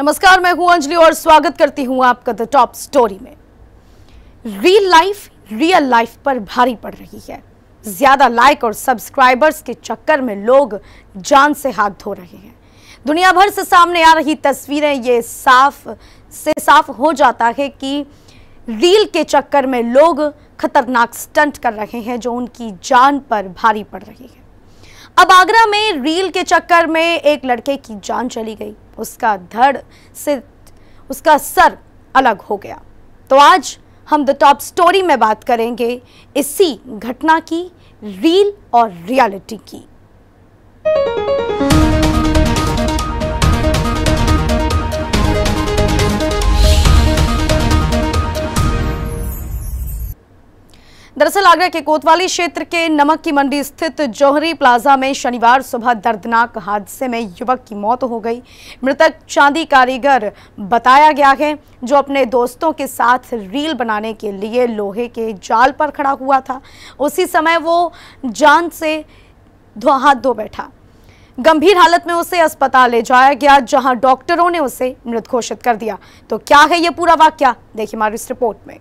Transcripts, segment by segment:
नमस्कार, मैं हूँ अंजलि और स्वागत करती हूँ आपका द टॉप स्टोरी में। रियल लाइफ रियल लाइफ पर भारी पड़ रही है। ज़्यादा लाइक और सब्सक्राइबर्स के चक्कर में लोग जान से हाथ धो रहे हैं। दुनिया भर से सामने आ रही तस्वीरें, ये साफ़, से साफ़ हो जाता है कि रील के चक्कर में लोग खतरनाक स्टंट कर रहे हैं, जो उनकी जान पर भारी पड़ रही है। अब आगरा में रील के चक्कर में एक लड़के की जान चली गई। उसका धड़ से, उसका सर अलग हो गया। तो आज हम द टॉप स्टोरी में बात करेंगे इसी घटना की रील और रियलिटी की। दरअसल आगरा के कोतवाली क्षेत्र के नमक की मंडी स्थित जौहरी प्लाजा में शनिवार सुबह दर्दनाक हादसे में युवक की मौत हो गई। मृतक चांदी कारीगर बताया गया है, जो अपने दोस्तों के साथ रील बनाने के लिए लोहे के जाल पर खड़ा हुआ था। उसी समय वो जान से हाथ धो बैठा। गंभीर हालत में उसे अस्पताल ले जाया गया, जहाँ डॉक्टरों ने उसे मृत घोषित कर दिया। तो क्या है ये पूरा वाक्य? देखिए हमारी इस रिपोर्ट में।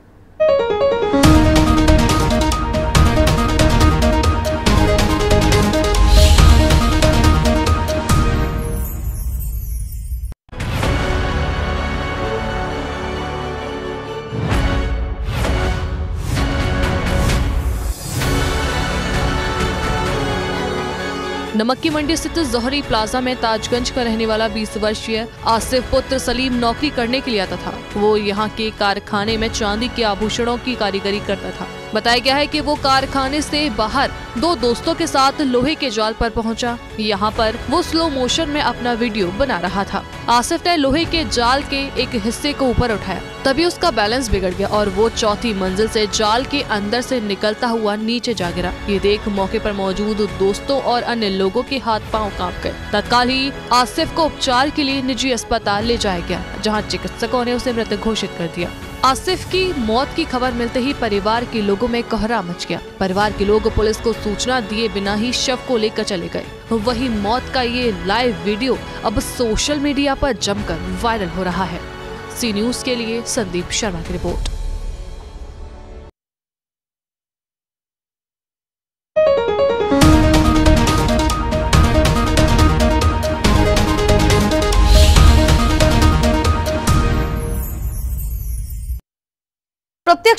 नमक की मंडी स्थित जोहरी प्लाजा में ताजगंज का रहने वाला 20 वर्षीय आसिफ पुत्र सलीम नौकरी करने के लिए आता था। वो यहाँ के कारखाने में चांदी के आभूषणों की कारीगरी करता था। बताया गया है कि वो कारखाने से बाहर दो दोस्तों के साथ लोहे के जाल पर पहुँचा। यहाँ पर वो स्लो मोशन में अपना वीडियो बना रहा था। आसिफ ने लोहे के जाल के एक हिस्से को ऊपर उठाया। तभी उसका बैलेंस बिगड़ गया और वो चौथी मंजिल से जाल के अंदर से निकलता हुआ नीचे जा गिरा। ये देख मौके पर मौजूद दोस्तों और अन्य लोगों के हाथ पाँव काँप गए। तत्काल ही आसिफ को उपचार के लिए निजी अस्पताल ले जाया गया, जहाँ चिकित्सकों ने उसे मृत घोषित कर दिया। आसिफ की मौत की खबर मिलते ही परिवार के लोगों में कोहरा मच गया। परिवार के लोग पुलिस को सूचना दिए बिना ही शव को लेकर चले गए। वही मौत का ये लाइव वीडियो अब सोशल मीडिया पर जमकर वायरल हो रहा है। सी न्यूज़ के लिए संदीप शर्मा की रिपोर्ट।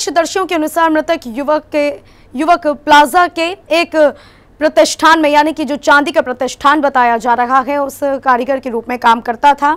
प्रत्यक्षदर्शियों के अनुसार मृतक युवक के, युवक प्लाजा के एक प्रतिष्ठान में, यानी कि जो चांदी का प्रतिष्ठान बताया जा रहा है, उस कारीगर के रूप में काम करता था।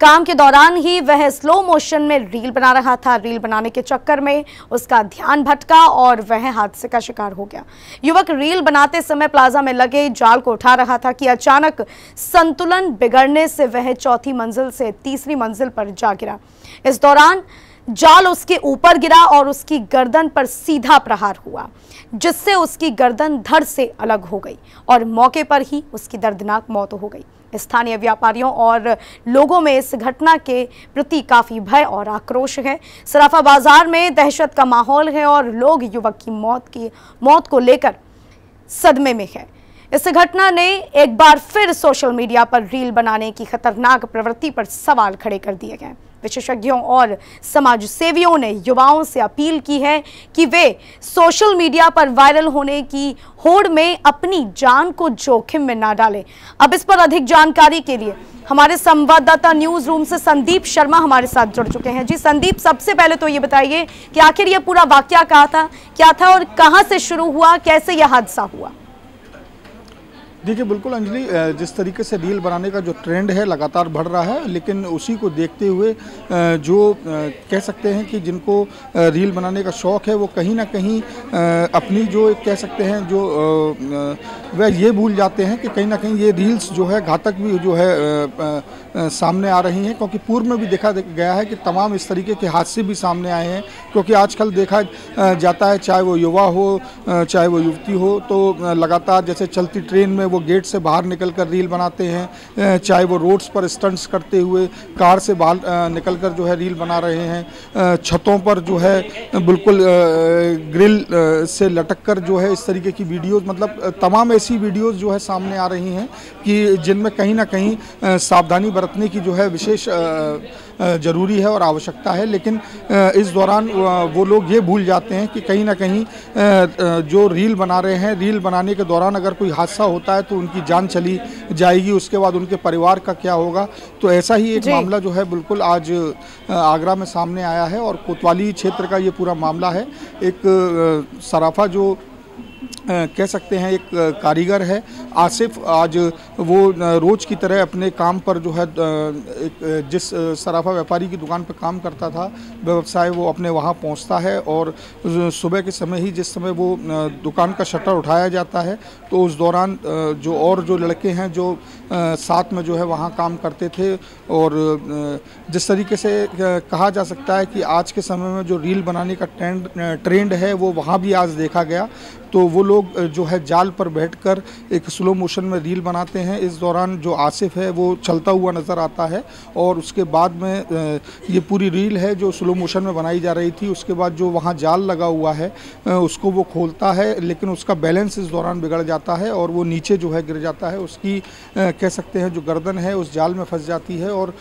काम के दौरान ही वह स्लो मोशन में रील बना रहा था। रील बनाने के चक्कर में उसका ध्यान भटका और वह हादसे का शिकार हो गया। युवक रील बनाते समय प्लाजा में लगे, जाल को उठा रहा था कि अचानक संतुलन बिगड़ने से वह चौथी मंजिल से तीसरी मंजिल पर जा गिरा। इस दौरान जाल उसके ऊपर गिरा और उसकी गर्दन पर सीधा प्रहार हुआ, जिससे उसकी गर्दन धड़ से अलग हो गई और मौके पर ही उसकी दर्दनाक मौत हो गई। स्थानीय व्यापारियों और लोगों में इस घटना के प्रति काफ़ी भय और आक्रोश है। सराफा बाज़ार में दहशत का माहौल है और लोग युवक की मौत की, मौत को लेकर सदमे में है। इस घटना ने एक बार फिर सोशल मीडिया पर रील बनाने की खतरनाक प्रवृत्ति पर सवाल खड़े कर दिए गए। विशेषज्ञों और समाज सेवियों ने युवाओं से अपील की है कि वे सोशल मीडिया पर वायरल होने की होड़ में अपनी जान को जोखिम में ना डालें। अब इस पर अधिक जानकारी के लिए हमारे संवाददाता न्यूज़ रूम से संदीप शर्मा हमारे साथ जुड़ चुके हैं। जी संदीप, सबसे पहले तो ये बताइए कि आखिर ये पूरा वाक्य कहा था, क्या था और कहाँ से शुरू हुआ, कैसे यह हादसा हुआ? देखिए, बिल्कुल अंजलि जिस तरीके से रील बनाने का जो ट्रेंड है, लगातार बढ़ रहा है, लेकिन उसी को देखते हुए जो कह सकते हैं कि जिनको रील बनाने का शौक़ है, वो कहीं ना कहीं अपनी जो कह सकते हैं जो वह ये भूल जाते हैं कि कहीं ना कहीं ये रील्स जो है, घातक भी जो है सामने आ रही हैं, क्योंकि पूर्व में भी देखा गया है कि तमाम इस तरीके के हादसे भी सामने आए हैं, क्योंकि आजकल देखा जाता है, चाहे वो युवा हो चाहे वो युवती हो तो लगातार जैसे चलती ट्रेन में वो गेट से बाहर निकल कर रील बनाते हैं चाहे वो रोड्स पर स्टंट्स करते हुए कार से बाहर निकल कर जो है रील बना रहे हैं छतों पर जो है बिल्कुल ग्रिल से लटक कर जो है इस तरीके की वीडियोस मतलब तमाम ऐसी वीडियोस जो है सामने आ रही हैं कि जिनमें कहीं ना कहीं सावधानी बरतने की जो है विशेष ज़रूरी है और आवश्यकता है लेकिन इस दौरान वो लोग ये भूल जाते हैं कि कहीं ना कहीं जो रील बना रहे हैं रील बनाने के दौरान अगर कोई हादसा होता है तो उनकी जान चली जाएगी उसके बाद उनके परिवार का क्या होगा? तो ऐसा ही एक मामला जो है बिल्कुल आज आगरा में सामने आया है और कोतवाली क्षेत्र का ये पूरा मामला है। एक सराफा जो कह सकते हैं, एक कारीगर है। आसिफ आज वो रोज़ की तरह अपने काम पर जो है एक जिस सराफा व्यापारी की दुकान पर काम करता था, व्यवसाय वो अपने वहाँ पहुँचता है और सुबह के समय ही जिस समय वो दुकान का शटर उठाया जाता है तो उस दौरान जो और जो लड़के हैं जो साथ में जो है वहाँ काम करते थे और जिस तरीके से कहा जा सकता है कि आज के समय में जो रील बनाने का ट्रेंड ट्रेंड है वो वहाँ भी आज देखा गया तो वो लोग जो है जाल पर बैठकर एक स्लो मोशन में रील बनाते हैं। इस दौरान जो आसिफ है, वो चलता हुआ नज़र आता है और उसके बाद में ये पूरी रील है जो स्लो मोशन में बनाई जा रही थी। उसके बाद जो वहाँ जाल लगा हुआ है उसको वो खोलता है, लेकिन उसका बैलेंस इस दौरान बिगड़ जाता है और वो नीचे जो है गिर जाता है। उसकी कह सकते हैं जो गर्दन है, उस जाल में फंस जाती है और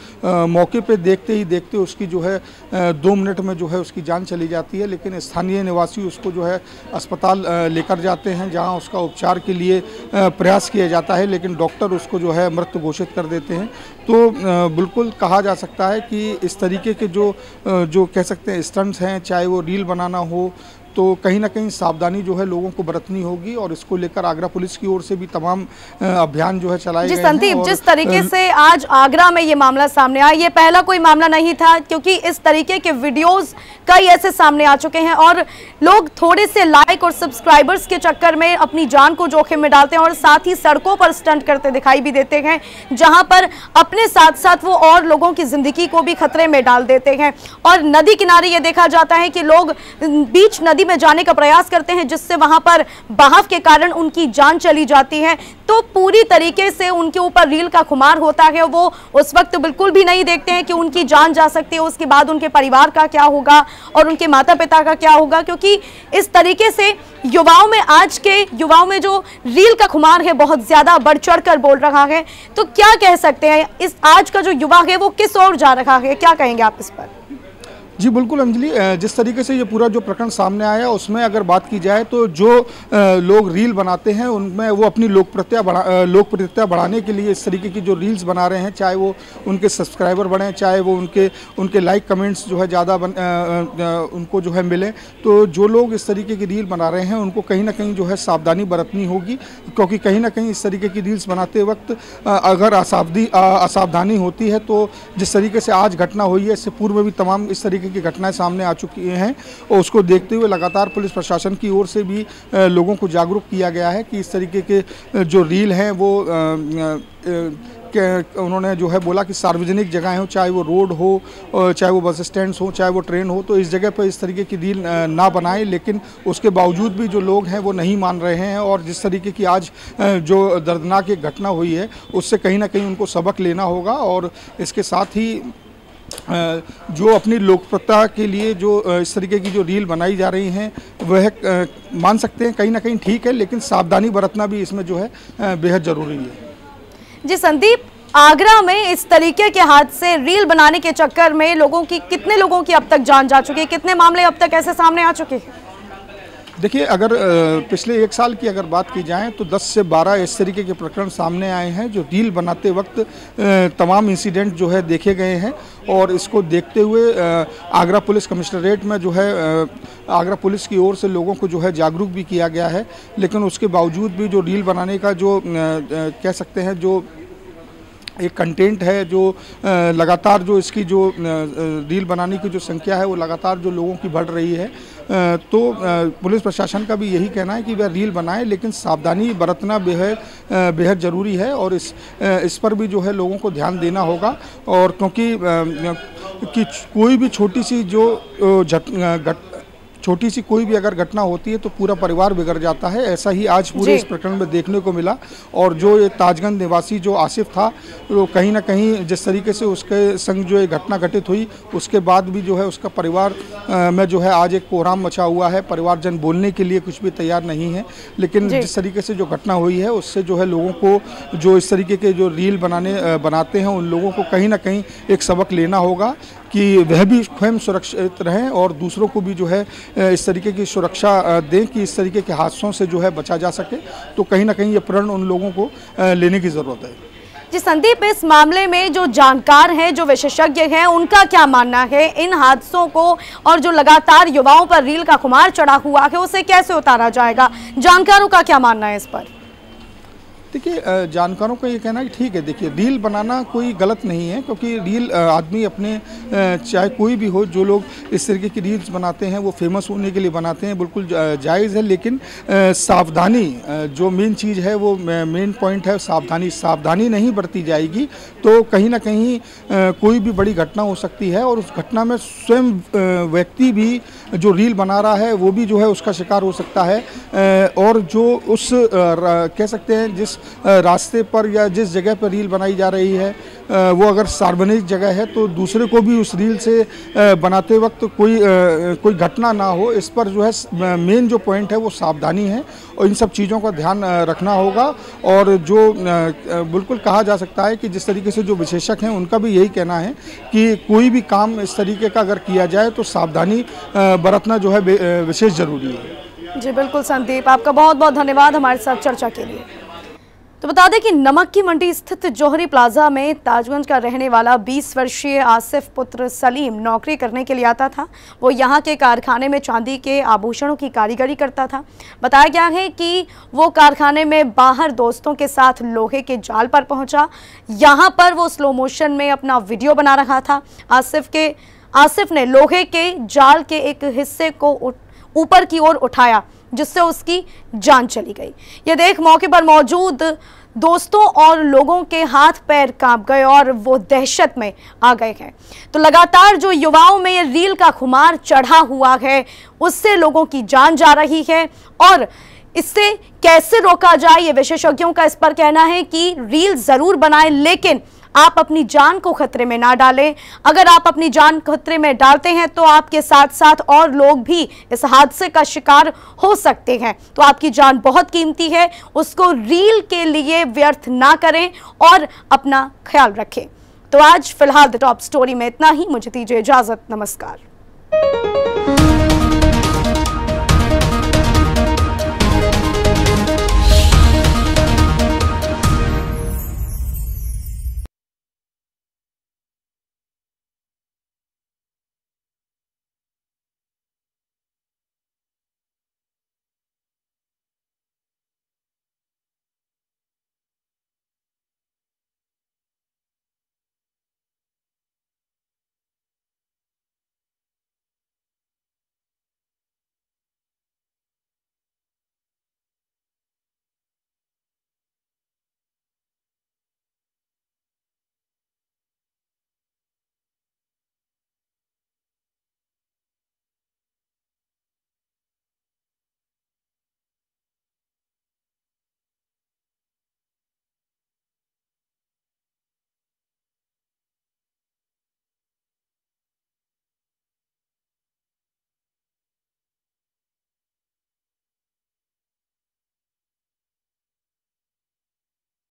मौके पर देखते ही देखते उसकी जो है दो मिनट में जो है उसकी जान चली जाती है। लेकिन स्थानीय निवासी उसको जो है अस्पताल लेकर जाते हैं, जहाँ उसका उपचार के लिए प्रयास किया जाता है, लेकिन डॉक्टर उसको जो है मृत घोषित कर देते हैं। तो बिल्कुल कहा जा सकता है कि इस तरीके के जो जो कह सकते हैं, स्टंट्स हैं, चाहे वो रील बनाना हो तो कहीं ना कहीं सावधानी जो है लोगों को बरतनी होगी और इसको लेकर आगरा पुलिस की ओर से भी तमाम अभियान जो है चलाए गए संदीप जिस तरीके से आज आगरा में ये मामला सामने आया ये पहला कोई मामला नहीं था क्योंकि इस तरीके के वीडियोस कई ऐसे सामने आ चुके हैं और लोग थोड़े से लाइक और सब्सक्राइबर्स के चक्कर में अपनी जान को जोखिम में डालते हैं और साथ ही सड़कों पर स्टंट करते दिखाई भी देते हैं जहाँ पर अपने साथ साथ वो और लोगों की ज़िंदगी को भी खतरे में डाल देते हैं। और नदी किनारे ये देखा जाता है कि लोग बीच नदी में जाने का प्रयास करते हैं, जिससे वहाँ पर बहाव के कारण उनकी जान चली जाती है। तो पूरी तरीके से उनके ऊपर रील का खुमार होता है। वो उस वक्त बिल्कुल भी नहीं देखते हैं कि उनकी जान जा सकती है। उसके बाद उनके परिवार का क्या होगा और उनके माता पिता का क्या होगा? क्योंकि इस तरीके से युवाओं में आज के युवाओं में जो रील का खुमार है, बहुत ज़्यादा बढ़ चढ़ कर बोल रहा है। तो क्या कह सकते हैं? इस आज का जो युवा है, वो किस ओर जा रहा है? क्या कहेंगे आप इस पर? जी, बिल्कुल अंजलि जिस तरीके से ये पूरा जो प्रकरण सामने आया उसमें अगर बात की जाए तो जो लोग रील बनाते हैं, उनमें वो अपनी लोकप्रियता बढ़ा लोकप्रियता बढ़ाने के लिए इस तरीके की जो रील्स बना रहे हैं, चाहे वो उनके सब्सक्राइबर बढ़ें, चाहे वो उनके उनके लाइक कमेंट्स जो है ज़्यादा उनको जो है मिलें तो जो लोग इस तरीके की रील बना रहे हैं, उनको कहीं ना कहीं जो है सावधानी बरतनी होगी, क्योंकि कहीं ना कहीं इस तरीके की रील्स बनाते वक्त अगर असावधी असावधानी होती है तो जिस तरीके से आज घटना हुई है, इससे पूर्व भी तमाम इस तरीके तरीके की घटनाएँ सामने आ चुकी हैं और उसको देखते हुए लगातार पुलिस प्रशासन की ओर से भी लोगों को जागरूक किया गया है कि इस तरीके के जो रील हैं वो उन्होंने जो है बोला कि सार्वजनिक जगहें हो, चाहे वो रोड हो चाहे वो बस स्टैंड्स हो, चाहे वो ट्रेन हो तो इस जगह पर इस तरीके की रील ना बनाएँ, लेकिन उसके बावजूद भी जो लोग हैं वो नहीं मान रहे हैं और जिस तरीके की आज जो दर्दनाक एक घटना हुई है, उससे कहीं ना कहीं उनको सबक लेना होगा और इसके साथ ही जो अपनी लोकप्रियता के लिए जो इस तरीके की जो रील बनाई जा रही हैं, वह मान सकते हैं कहीं ना कहीं ठीक है, लेकिन सावधानी बरतना भी इसमें जो है बेहद ज़रूरी है। जी संदीप, आगरा में इस तरीके के हाथ से रील बनाने के चक्कर में लोगों की, कितने लोगों की अब तक जान जा चुकी है? कितने मामले अब तक ऐसे सामने आ चुके हैं? देखिए, अगर पिछले एक साल की अगर बात की जाए तो 10 से 12 इस तरीके के प्रकरण सामने आए हैं, जो डील बनाते वक्त तमाम इंसिडेंट जो है देखे गए हैं। और इसको देखते हुए आगरा पुलिस कमिश्नरेट में जो है आगरा पुलिस की ओर से लोगों को जो है जागरूक भी किया गया है। लेकिन उसके बावजूद भी जो डील बनाने का जो कह सकते हैं जो एक कंटेंट है, जो लगातार जो इसकी जो रील बनाने की जो संख्या है, वो लगातार जो लोगों की बढ़ रही है। तो पुलिस प्रशासन का भी यही कहना है कि वह रील बनाएँ, लेकिन सावधानी बरतना बेहद बेहद ज़रूरी है और इस इस पर भी जो है लोगों को ध्यान देना होगा। और क्योंकि कि कोई भी छोटी सी जो छोटी सी कोई भी अगर घटना होती है तो पूरा परिवार बिगड़ जाता है। ऐसा ही आज पूरे इस प्रकरण में देखने को मिला और जो ये ताजगंज निवासी जो आसिफ था तो कहीं ना कहीं जिस तरीके से उसके संग जो ये घटना घटित हुई उसके बाद भी जो है उसका परिवार में जो है आज एक कोहराम मचा हुआ है। परिवारजन बोलने के लिए कुछ भी तैयार नहीं है लेकिन जिस तरीके से जो घटना हुई है उससे जो है लोगों को जो इस तरीके के जो रील बनाने बनाते हैं उन लोगों को कहीं ना कहीं एक सबक लेना होगा। कि वह भी स्वयं सुरक्षित रहें और दूसरों को भी जो है इस तरीके की सुरक्षा दें कि इस तरीके के हादसों से जो है बचा जा सके। तो कहीं ना कहीं ये प्रण उन लोगों को लेने की ज़रूरत है। जी, संदीप, इस मामले में जो जानकार हैं, जो विशेषज्ञ हैं, उनका क्या मानना है? इन हादसों को और जो लगातार युवाओं पर रील का खुमार चढ़ा हुआ है, उसे कैसे उतारा जाएगा? जानकारों का क्या मानना है इस पर? देखिए जानकारों का ये कहना है कि ठीक है, देखिए, रील बनाना कोई गलत नहीं है, क्योंकि रील आदमी अपने चाहे कोई भी हो, जो लोग इस तरीके की रील्स बनाते हैं, वो फ़ेमस होने के लिए बनाते हैं, बिल्कुल जायज़ है, लेकिन सावधानी जो मेन चीज़ है, वो मेन पॉइंट है, सावधानी सावधानी नहीं बरती जाएगी तो कहीं ना कहीं कोई भी बड़ी घटना हो सकती है, और उस घटना में स्वयं व्यक्ति भी, जो रील बना रहा है, वो भी जो है, उसका शिकार हो सकता है और जो उस कह सकते हैं, जिस रास्ते पर या जिस जगह पर रील बनाई जा रही है वो अगर सार्वजनिक जगह है तो दूसरे को भी उस रील से बनाते वक्त कोई कोई घटना ना हो। इस पर जो है मेन जो पॉइंट है वो सावधानी है और इन सब चीज़ों का ध्यान रखना होगा। और जो बिल्कुल कहा जा सकता है कि जिस तरीके से जो विशेषक हैं उनका भी यही कहना है कि कोई भी काम इस तरीके का अगर किया जाए तो सावधानी बरतना जो है विशेष ज़रूरी है। जी, बिल्कुल संदीप, आपका बहुत बहुत धन्यवाद हमारे साथ चर्चा के लिए। तो बता दें कि नमक की मंडी स्थित जौहरी प्लाजा में ताजगंज का रहने वाला 20 वर्षीय आसिफ पुत्र सलीम नौकरी करने के लिए आता था। वो यहाँ के कारखाने में चांदी के आभूषणों की कारीगरी करता था। बताया गया है कि वो कारखाने में बाहर दोस्तों के साथ लोहे के जाल पर पहुँचा। यहाँ पर वो स्लो मोशन में अपना वीडियो बना रहा था। आसिफ के आसिफ ने लोहे के जाल के एक हिस्से को ऊपर की ओर उठाया। जिससे उसकी जान चली गई। ये देख मौके पर मौजूद दोस्तों और लोगों के हाथ पैर काँप गए और वो दहशत में आ गए हैं। तो लगातार जो युवाओं में ये रील का खुमार चढ़ा हुआ है, उससे लोगों की जान जा रही है और इससे कैसे रोका जाए ये विशेषज्ञों का इस पर कहना है कि रील ज़रूर बनाएँ, लेकिन आप अपनी जान को खतरे में ना डालें। अगर आप अपनी जान खतरे में डालते हैं तो आपके साथ साथ और लोग भी इस हादसे का शिकार हो सकते हैं। तो आपकी जान बहुत कीमती है, उसको रील के लिए व्यर्थ ना करें और अपना ख्याल रखें। तो आज फ़िलहाल द टॉप स्टोरी में इतना ही। मुझे दीजिए इजाज़त। नमस्कार।